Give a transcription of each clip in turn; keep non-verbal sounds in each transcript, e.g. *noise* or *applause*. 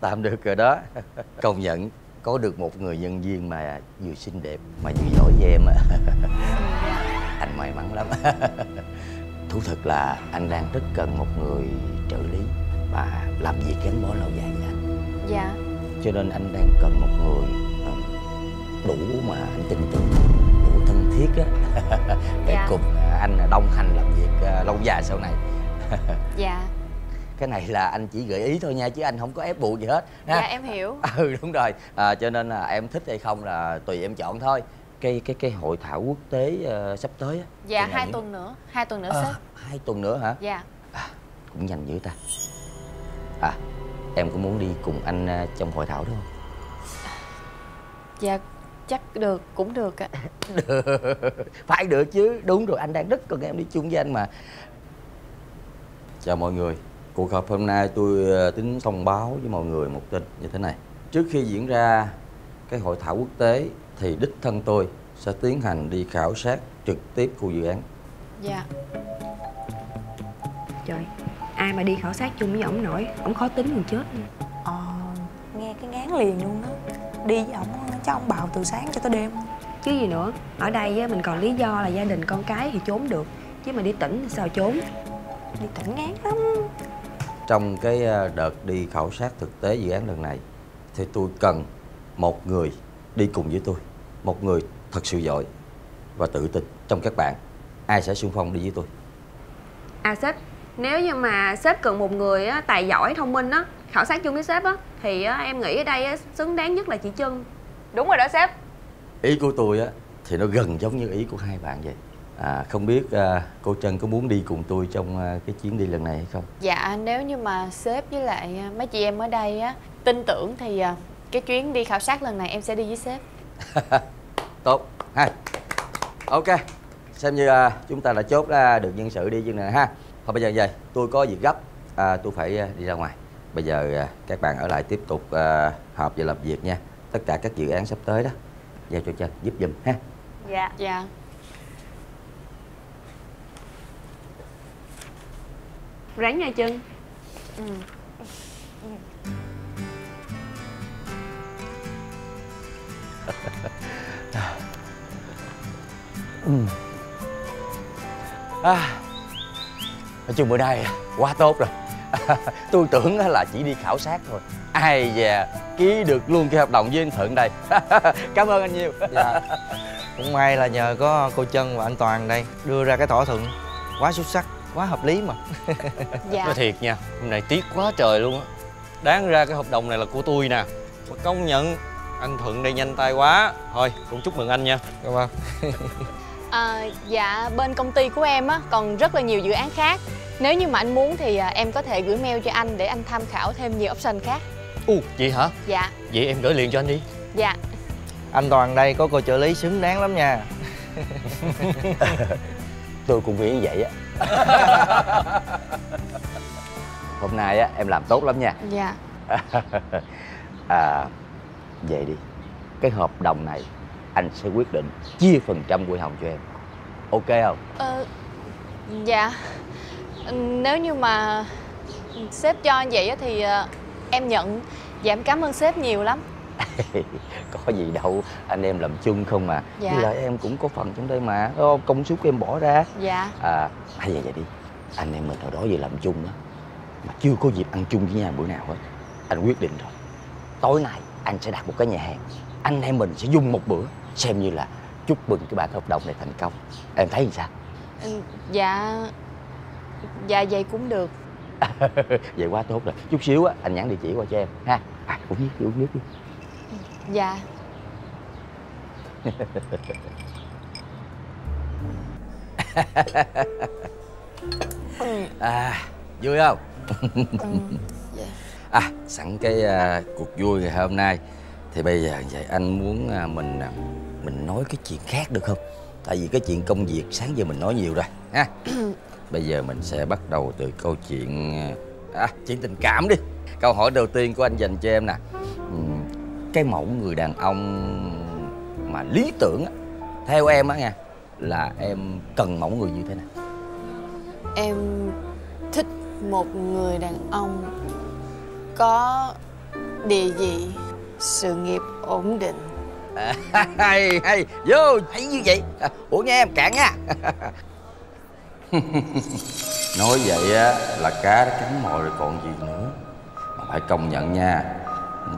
tạm được rồi đó. *laughs* Công nhận có được một người nhân viên mà vừa xinh đẹp mà vừa giỏi với em á. *laughs* Anh may mắn lắm. *laughs* Thú thật là anh đang rất cần một người trợ lý và làm việc gắn bó lâu dài với anh. Dạ. Cho nên anh đang cần một người ờ, đủ mà anh tin tưởng đủ thân thiết á. Để Dạ. cùng anh đồng hành làm việc ờ, lâu dài sau này. Dạ cái này là anh chỉ gợi ý thôi nha chứ anh không có ép buộc gì hết ha? Dạ em hiểu. *laughs* Ừ đúng rồi. À, cho nên là em thích hay không là tùy em chọn thôi. Cái cái cái hội thảo quốc tế ờ, sắp tới á dạ hai những- tuần nữa hai tuần nữa Ờ, sếp. hai tuần nữa hả? Dạ. Cũng nhanh dữ ta. À em có muốn đi cùng anh ờ, trong hội thảo đó không? Dạ chắc được cũng được ạ. Được *laughs* phải được chứ. Đúng rồi anh đang rất cần em đi chung với anh mà. Chào mọi người cuộc họp hôm nay tôi ờ, tính thông báo với mọi người một tin như thế này trước khi diễn ra cái hội thảo quốc tế thì đích thân tôi sẽ tiến hành đi khảo sát trực tiếp khu dự án dạ Trời, ai mà đi khảo sát chung với ổng nổi, ổng khó tính còn chết. Ờ, nghe cái ngán liền luôn đó Đi với ổng chắc ông bào từ sáng cho tới đêm Chứ gì nữa, ở đây á, mình còn lý do là gia đình con cái thì trốn được. Chứ mà đi tỉnh thì sao trốn? Đi tỉnh ngán lắm trong cái ờ, đợt đi khảo sát thực tế dự án lần này thì tôi cần một người đi cùng với tôi một người thật sự giỏi và tự tin trong các bạn. Ai sẽ xung phong đi với tôi? À sếp, nếu như mà sếp cần một người á, tài giỏi, thông minh á, khảo sát chung với sếp á, thì á, em nghĩ ở đây á, xứng đáng nhất là chị Trân. đúng rồi đó sếp. Ý của tôi á thì nó gần giống như ý của hai bạn vậy à, không biết à, cô Trân có muốn đi cùng tôi trong à, cái chuyến đi lần này hay không? Dạ nếu như mà sếp với lại à, mấy chị em ở đây á tin tưởng thì à, cái chuyến đi khảo sát lần này em sẽ đi với sếp. *laughs* Tốt. Hai. Ok. Xem như à, chúng ta đã chốt ra được nhân sự đi chương này ha. Thôi bây giờ vậy tôi có việc gấp. À, tôi phải à, đi ra ngoài. Bây giờ à, các bạn ở lại tiếp tục à, họp và làm việc nha. Tất cả các dự án sắp tới đó. Giao cho Trân giúp giùm ha. Dạ. Dạ Ráng nha Trân. à, nói chung bữa nay quá tốt rồi. *laughs* Tôi tưởng là chỉ đi khảo sát thôi. Ai dè ký được luôn cái hợp đồng với anh thuận đây? *laughs* Cảm ơn anh nhiều. Dạ. Cũng may là nhờ có cô chân và anh toàn đây đưa ra cái thỏa thuận quá xuất sắc quá hợp lý mà. *laughs* Dạ. Nói thiệt nha, hôm nay tiếc quá trời luôn á. Đáng ra cái hợp đồng này là của tôi nè. Mà công nhận anh Thuận đây nhanh tay quá. Thôi, cũng chúc mừng anh nha. Cảm ơn. *laughs* À, dạ bên công ty của em á còn rất là nhiều dự án khác. Nếu như mà anh muốn thì à, em có thể gửi mail cho anh để anh tham khảo thêm nhiều option khác. Ồ, vậy hả? dạ. Vậy em gửi liền cho anh đi. Dạ. Anh toàn đây có cô trợ lý xứng đáng lắm nha. *laughs* Tôi cũng nghĩ vậy á hôm nay á em làm tốt lắm nha. Dạ. *laughs* À về đi. Cái hợp đồng này anh sẽ quyết định chia phần trăm quỹ hồng cho em. Ok không? Ờ, dạ. Nếu như mà sếp cho vậy á thì à, em nhận. Dạ em cảm ơn sếp nhiều lắm *laughs* có gì đâu anh em làm chung không mà. Dạ. với lại em cũng có phần trong đây mà. Đúng không? công sức em bỏ ra. Dạ. À hay vậy vậy đi. Anh em mình hồi đó giờ làm chung á mà chưa có dịp ăn chung với nhau bữa nào hết anh quyết định rồi tối nay anh sẽ đặt một cái nhà hàng. Anh em mình sẽ dùng một bữa xem như là chúc mừng cái bản hợp đồng này thành công. Em thấy làm sao? Ừ, dạ. Dạ vậy cũng được. *laughs* Vậy quá tốt rồi. Chút xíu á anh nhắn địa chỉ qua cho em ha. À, uống nước đi uống nước đi dạ. *laughs* À vui không? *laughs* À sẵn cái à, cuộc vui ngày hôm nay. Thì bây giờ vậy anh muốn à, mình à, mình nói cái chuyện khác được không? Tại vì cái chuyện công việc sáng giờ mình nói nhiều rồi ha? *coughs* Bây giờ mình sẽ bắt đầu từ câu chuyện à, chuyện tình cảm đi. Câu hỏi đầu tiên của anh dành cho em nè cái mẫu người đàn ông mà lý tưởng á, theo em á nha là em cần mẫu người như thế nào? Em thích một người đàn ông có địa vị sự nghiệp ổn định. Hay hay vô hay như vậy. À, ủa nghe em cạn nha. *laughs* Nói vậy á là cá đã cắn mồi rồi còn gì nữa. Mà phải công nhận nha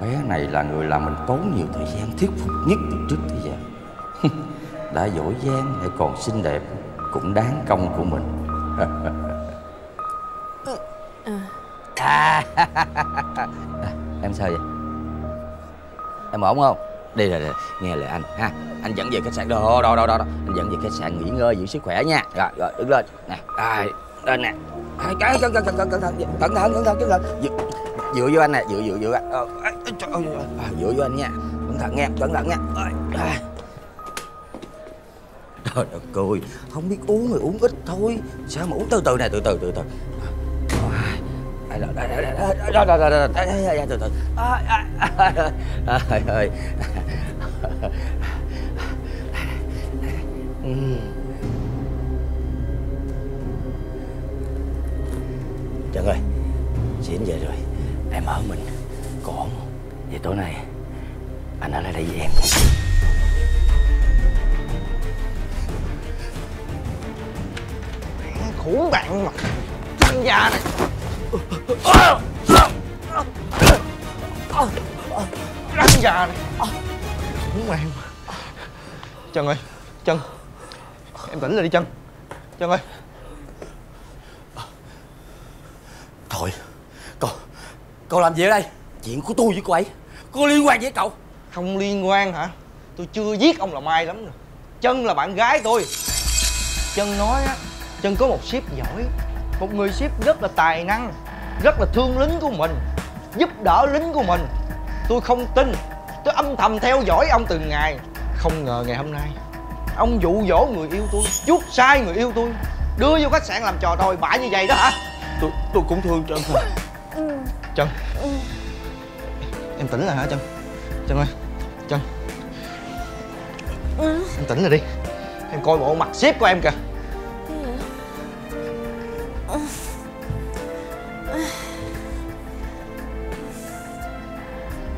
bé này là người làm mình tốn nhiều thời gian thuyết phục nhất từ trước tới giờ đã giỏi giang lại còn xinh đẹp cũng đáng công của mình. *laughs* À, em sao vậy? Em ổn không? Đi rồi, rồi nghe lời anh ha. Anh dẫn về khách sạn đó đó đó đó đó. anh dẫn về khách sạn nghỉ ngơi giữ sức khỏe nha. Rồi rồi đứng lên. Nè rồi lên nè. Cẩn cẩn cẩn thận cẩn thận cẩn thận cẩn thận dựa vô anh nè dựa dựa dựa anh trời ơi, dựa vô anh nha cẩn thận nghe cẩn thận nha trời đất cười không biết uống thì uống ít thôi sao mà uống từ từ nè từ từ từ từ từ từ tối nay Anh ở lại đây với em. Khủng bạn mà. Thanh già này. Rắn già này. Khủng bạn mà. Trần ơi Trần Em tỉnh lại đi Trần Trần ơi. Thôi Cậu Cậu làm gì ở đây? Chuyện của tôi với cô ấy Có liên quan gì với cậu? Không liên quan hả? Tôi chưa giết ông là may lắm rồi Trân là bạn gái tôi. Trân nói á Trân có một ship giỏi. Một người ship rất là tài năng Rất là thương lính của mình Giúp đỡ lính của mình. Tôi không tin. Tôi âm thầm theo dõi ông từng ngày. Không ngờ ngày hôm nay Ông dụ dỗ người yêu tôi Chút sai người yêu tôi Đưa vô khách sạn làm trò đòi bại như vậy đó hả? Tôi tôi cũng thương Trân. Thôi Trân Em tỉnh lại hả Trân? Trân ơi Trân. Em tỉnh lại đi. Em coi bộ mặt xếp của em kìa.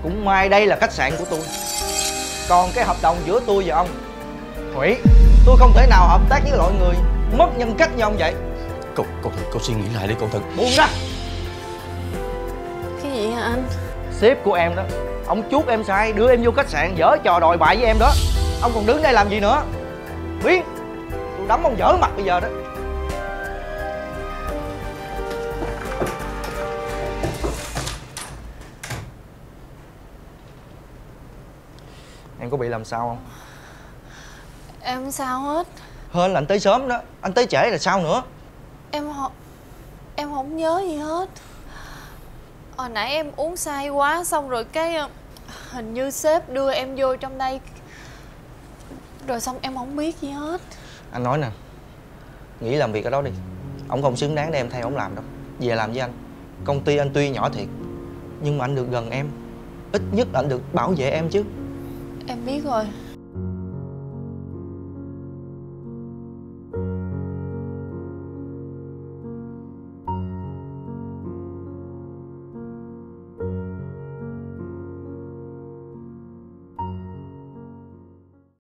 Cũng may đây là khách sạn của tôi. Còn cái hợp đồng giữa tôi và ông. Hủy Tôi không thể nào hợp tác với loại người Mất nhân cách như ông vậy. Cậu, cậu, cậu suy nghĩ lại đi cậu thật. Buông ra. Cái gì hả anh Sếp của em đó Ông chuốt em sai đưa em vô khách sạn dở trò đòi bại với em đó. Ông còn đứng đây làm gì nữa? Biến Tôi đấm ông dở mặt bây giờ đó. Em có bị làm sao không? Em không sao hết. Hên là anh tới sớm đó Anh tới trễ là sao nữa? Em không em không nhớ gì hết hồi nãy em uống say quá xong rồi cái ờ, hình như sếp đưa em vô trong đây. Rồi xong em không biết gì hết. Anh nói nè Nghỉ làm việc ở đó đi. Ông không xứng đáng để em thay ông làm đâu. Về làm với anh. Công ty anh tuy nhỏ thiệt Nhưng mà anh được gần em. Ít nhất là anh được bảo vệ em chứ. Em biết rồi